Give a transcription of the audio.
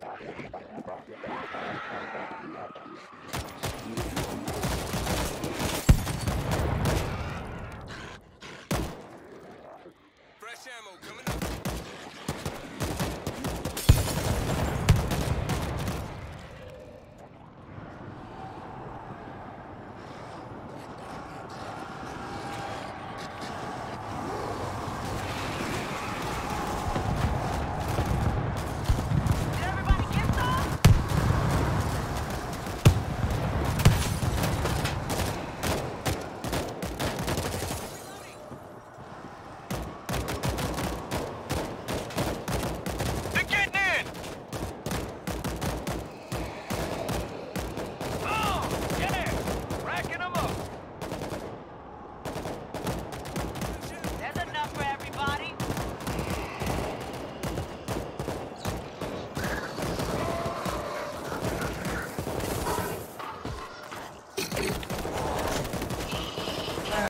Fresh ammo coming up.